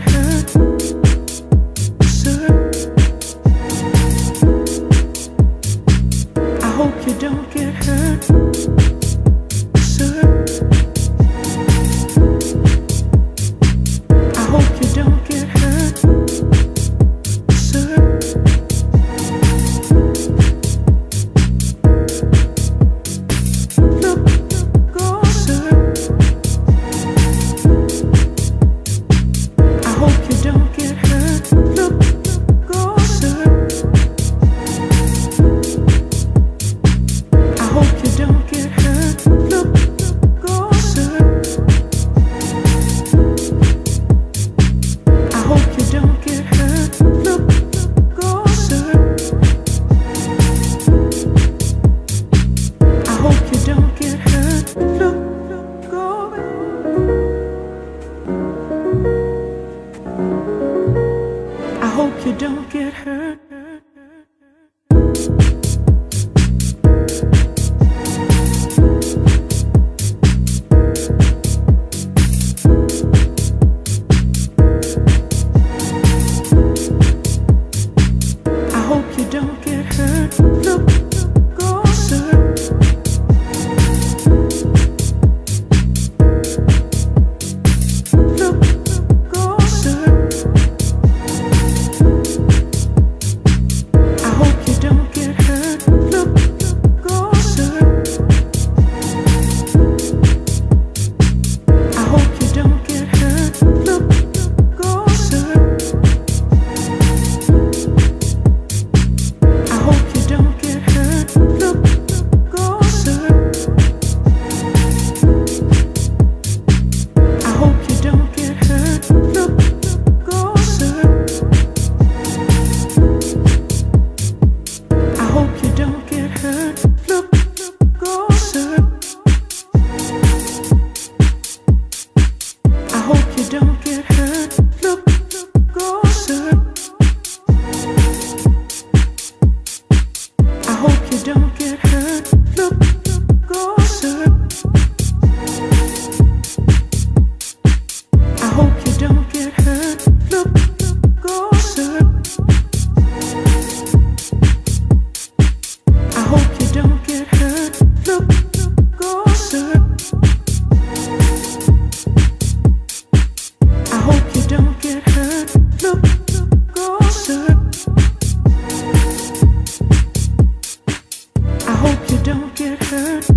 hurt. Don't get hurt. Don't get hurt. Hurt.